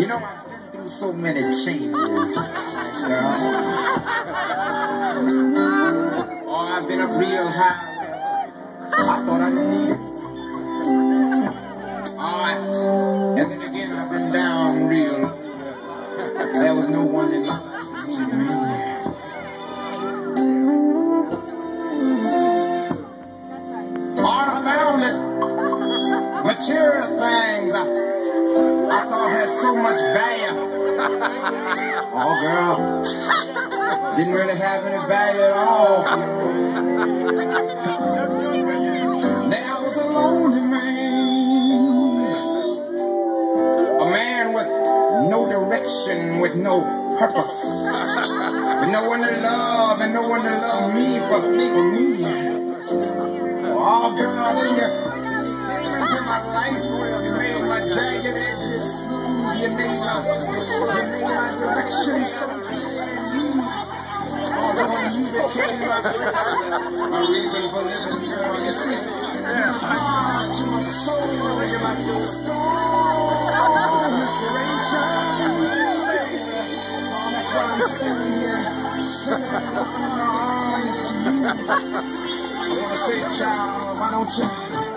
You know, I've been through so many changes, girl. Oh, I've been up real high. I thought I didn't need it. Oh, I, and then again, I've been down real. There was no one in my life. So much value. Oh, girl, didn't really have any value at all. Then I was a lonely man, a man with no direction, with no purpose, with no one to love and no one to love me for, for me. Oh, girl, then you came into my life. Jagged smooth. You made my, you made my direction so. Although when you became my, my reason for living, girl, you see, you're my heart, you're my soul, storm, inspiration. Oh, that's why I'm standing here, singing my arms to you. I wanna say, child, why don't you?